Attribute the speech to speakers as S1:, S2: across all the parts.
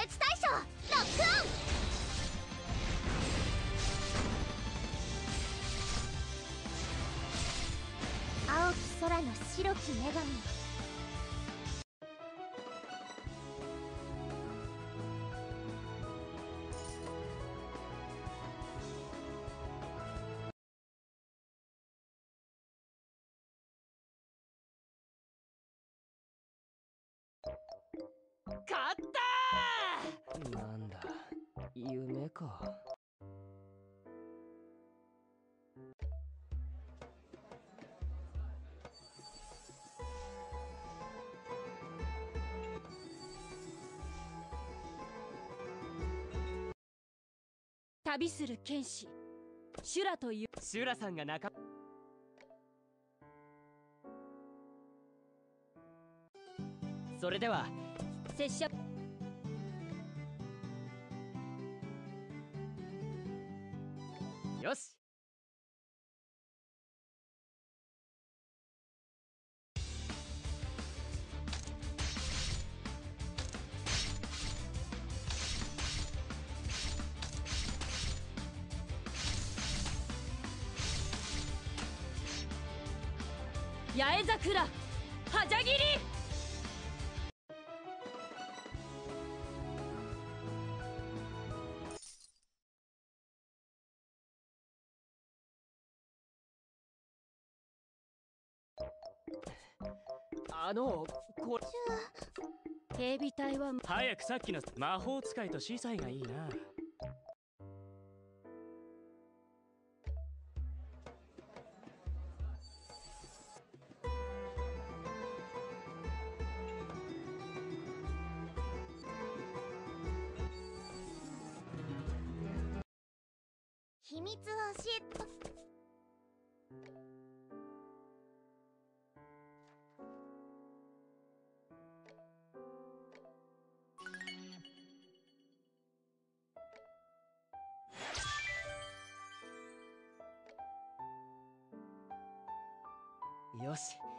S1: ロックオン青き空の白き女神
S2: 勝った！
S3: なんだ夢か。
S4: 旅する剣士。シュラという。
S2: シュラさんが仲それでは。
S4: 拙者八重桜はじゃ切り。
S2: あのこれ。
S4: 警備隊は。
S2: 早くさっきの魔法使いと司祭がいいな
S1: 秘密を教え
S2: よし。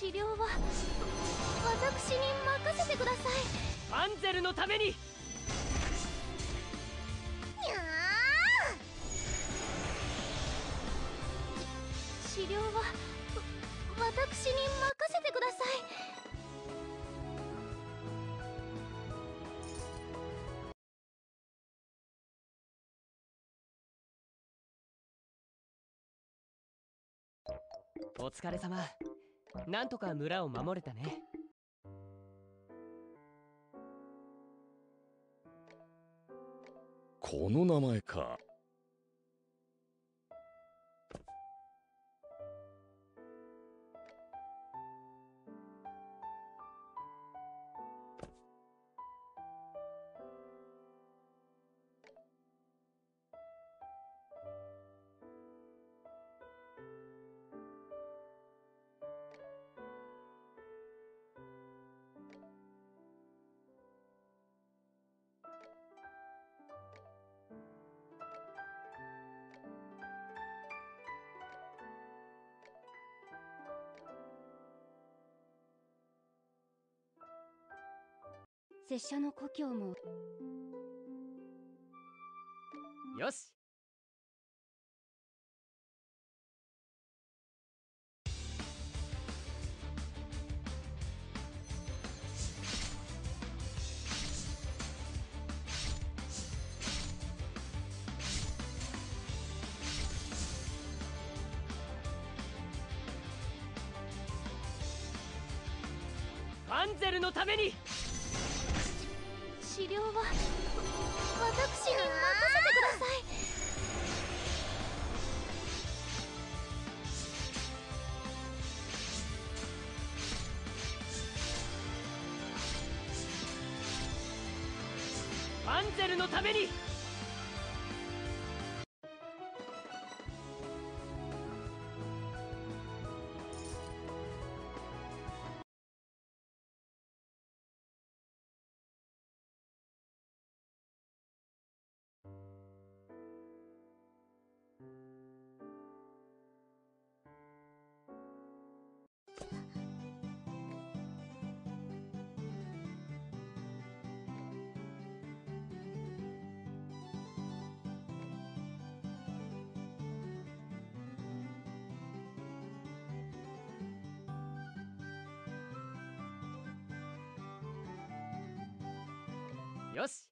S1: 治療は私に任せてください。
S2: アンゼルのために。
S1: にゃー。治療はわ私に任せてください。
S2: お疲れ様なんとか村を守れたね。
S5: この名前か。
S4: 拙者の故郷も。
S2: よし。アンゼルのために。
S1: 治療は私に任せてください。
S2: アンゼルのために。よし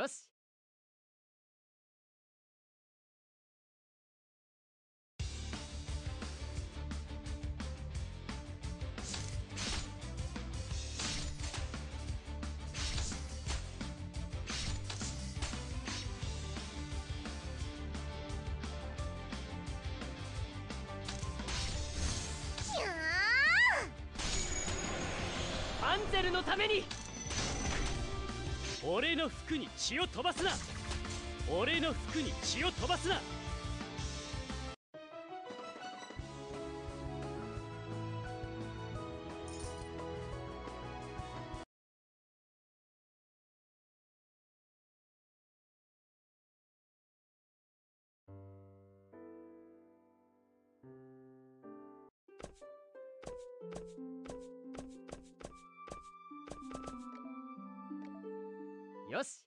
S2: よし。アンゼルのために。俺の服に血を飛ばすな。俺の服に血を飛ばすな。よし。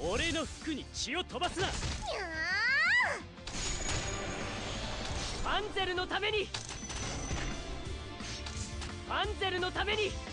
S2: 俺の服に血を飛ばすな。アンゼルのためにアンゼルのために。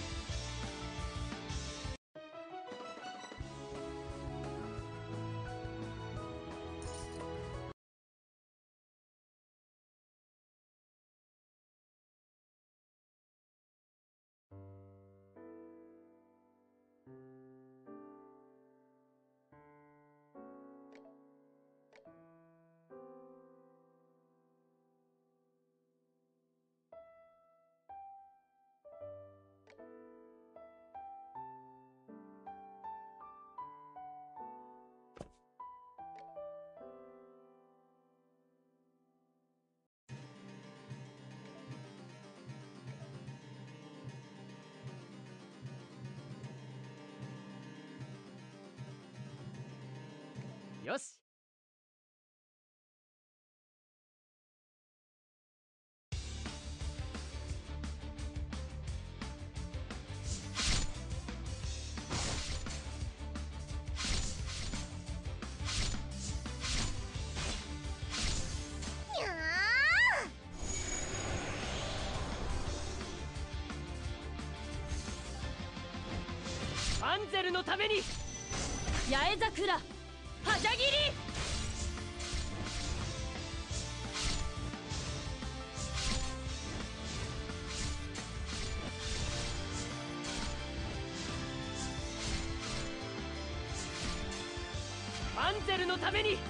S2: ンゼルのために。
S4: 八重桜。はしゃぎり。
S2: アンゼルのために。